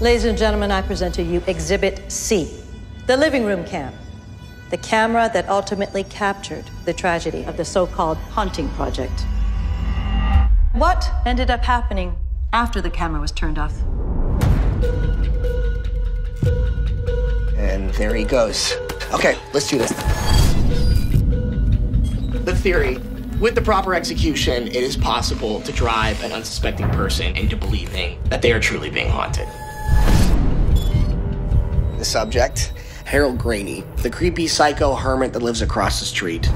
Ladies and gentlemen, I present to you Exhibit C, the living room cam, the camera that ultimately captured the tragedy of the so called haunting project. What ended up happening after the camera was turned off? And there he goes. Okay, let's do this. The theory with the proper execution, it is possible to drive an unsuspecting person into believing that they are truly being haunted. Subject, Harold Grainey, the creepy psycho hermit that lives across the street.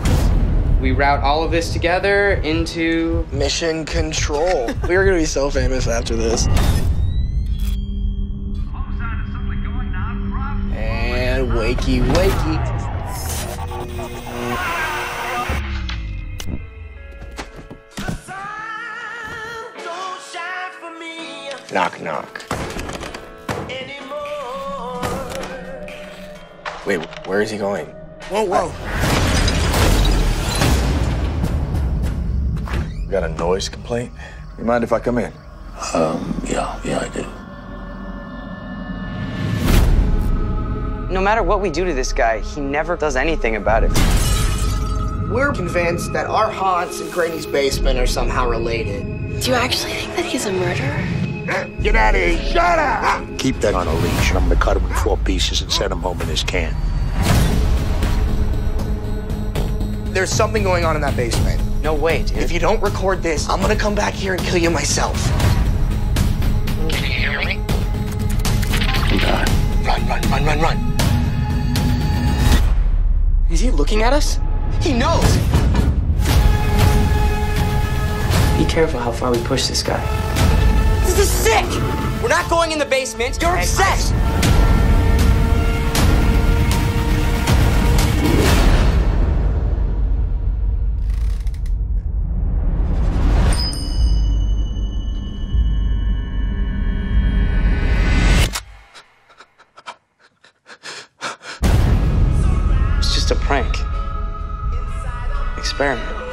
We route all of this together into Mission Control. we are gonna be so famous after this. And wakey, wakey. Knock, knock. Wait, where is he going? Whoa, whoa. Got a noise complaint? You mind if I come in? Um, yeah, yeah, I do. no matter what we do to this guy, he never does anything about it. We're convinced that our haunts in Grainey's basement are somehow related. Do you actually think that he's a murderer? Get out of here! Shut up! Keep that on a leash. I'm gonna cut him in four pieces and send him home in his can. There's something going on in that basement. No way, dude. If you don't record this, I'm gonna come back here and kill you myself. Can you hear me? God. Run, run, run, run, run. Is he looking at us? He knows! Be careful how far we push this guy. This is sick! We're not going in the basement. You're obsessed! It's just a prank. Experiment.